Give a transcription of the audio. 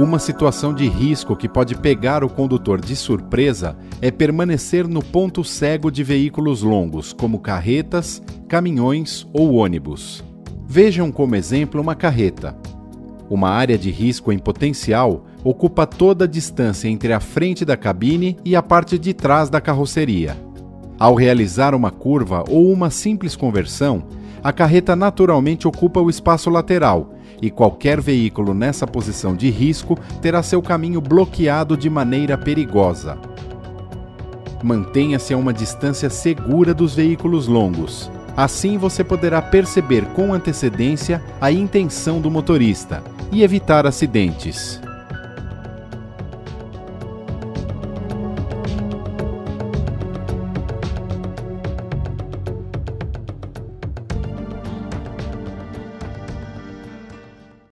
Uma situação de risco que pode pegar o condutor de surpresa é permanecer no ponto cego de veículos longos, como carretas, caminhões ou ônibus. Vejam como exemplo uma carreta. Uma área de risco em potencial ocupa toda a distância entre a frente da cabine e a parte de trás da carroceria. Ao realizar uma curva ou uma simples conversão, a carreta naturalmente ocupa o espaço lateral e qualquer veículo nessa posição de risco terá seu caminho bloqueado de maneira perigosa. Mantenha-se a uma distância segura dos veículos longos. Assim você poderá perceber com antecedência a intenção do motorista e evitar acidentes.